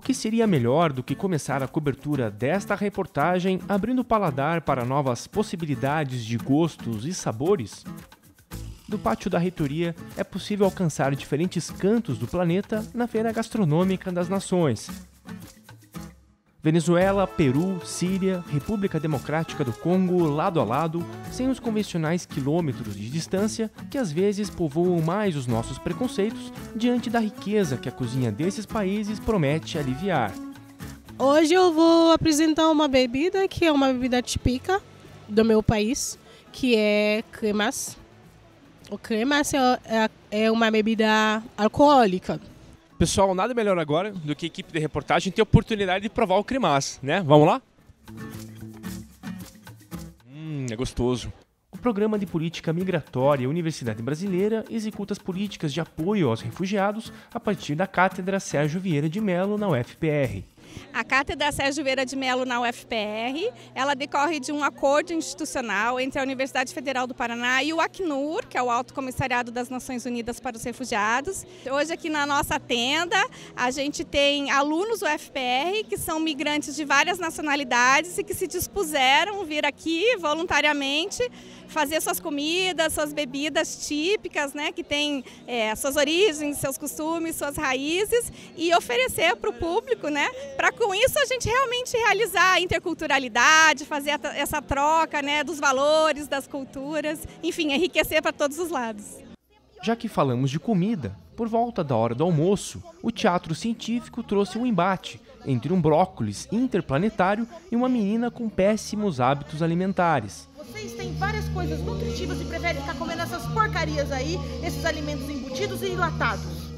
O que seria melhor do que começar a cobertura desta reportagem abrindo o paladar para novas possibilidades de gostos e sabores? Do pátio da reitoria é possível alcançar diferentes cantos do planeta na Feira Gastronômica das Nações. Venezuela, Peru, Síria, República Democrática do Congo, lado a lado, sem os convencionais quilômetros de distância que às vezes povoam mais os nossos preconceitos diante da riqueza que a cozinha desses países promete aliviar. Hoje eu vou apresentar uma bebida que é uma bebida típica do meu país, que é cremas. O cremas é, é uma bebida alcoólica. Pessoal, nada melhor agora do que a equipe de reportagem ter a oportunidade de provar o cremás, né? Vamos lá? Hum, é gostoso. O Programa de Política Migratória Universidade Brasileira executa as políticas de apoio aos refugiados a partir da Cátedra Sérgio Vieira de Mello na UFPR. A Cátedra Sérgio Vieira de Mello na UFPR, ela decorre de um acordo institucional entre a Universidade Federal do Paraná e o Acnur, que é o Alto Comissariado das Nações Unidas para os Refugiados. Hoje aqui na nossa tenda, a gente tem alunos UFPR que são migrantes de várias nacionalidades e que se dispuseram vir aqui voluntariamente fazer suas comidas, suas bebidas típicas, né, que tem é, suas origens, seus costumes, suas raízes e oferecer para o público, né, para com isso a gente realmente realizar a interculturalidade, fazer essa troca, né, dos valores, das culturas, enfim, enriquecer para todos os lados. Já que falamos de comida, por volta da hora do almoço, o teatro científico trouxe um embate entre um brócolis interplanetário e uma menina com péssimos hábitos alimentares. Vocês têm várias coisas nutritivas e preferem ficar comendo essas porcarias aí, esses alimentos embutidos e enlatados.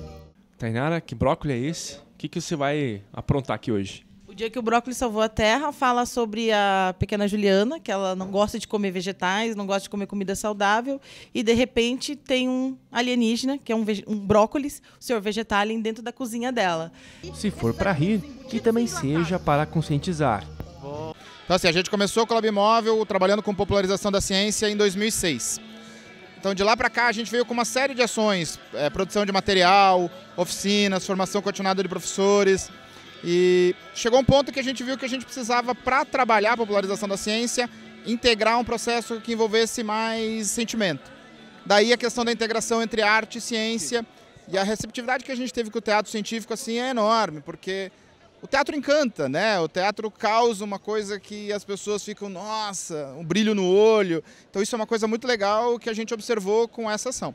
Tainara, que brócolis é esse? O que, que você vai aprontar aqui hoje? O dia que o brócolis salvou a terra fala sobre a pequena Juliana, que ela não gosta de comer vegetais, não gosta de comer comida saudável, e de repente tem um alienígena, que é um, um brócolis, o senhor vegetalien, dentro da cozinha dela. Se for para rir, que também seja para conscientizar. Então, assim, a gente começou com o Labimóvel trabalhando com popularização da ciência em 2006. Então, de lá para cá, a gente veio com uma série de ações: é, produção de material, oficinas, formação continuada de professores. E chegou um ponto que a gente viu que a gente precisava, para trabalhar a popularização da ciência, integrar um processo que envolvesse mais sentimento. Daí a questão da integração entre arte e ciência. E a receptividade que a gente teve com o teatro científico assim é enorme, porque o teatro encanta, né? O teatro causa uma coisa que as pessoas ficam, nossa, um brilho no olho. Então isso é uma coisa muito legal que a gente observou com essa ação.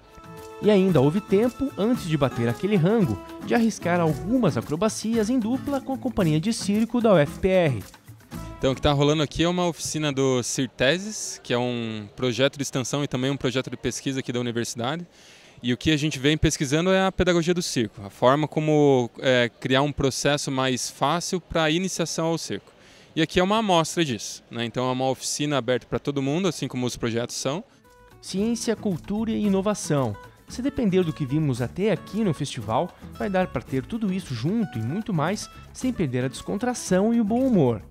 E ainda houve tempo, antes de bater aquele rango, de arriscar algumas acrobacias em dupla com a companhia de circo da UFPR. Então, o que está rolando aqui é uma oficina do CIRTESES, que é um projeto de extensão e também um projeto de pesquisa aqui da universidade. E o que a gente vem pesquisando é a pedagogia do circo, a forma como é, criar um processo mais fácil para a iniciação ao circo. E aqui é uma amostra disso. Né? Então é uma oficina aberta para todo mundo, assim como os projetos são. Ciência, cultura e inovação. Se depender do que vimos até aqui no festival, vai dar para ter tudo isso junto e muito mais, sem perder a descontração e o bom humor.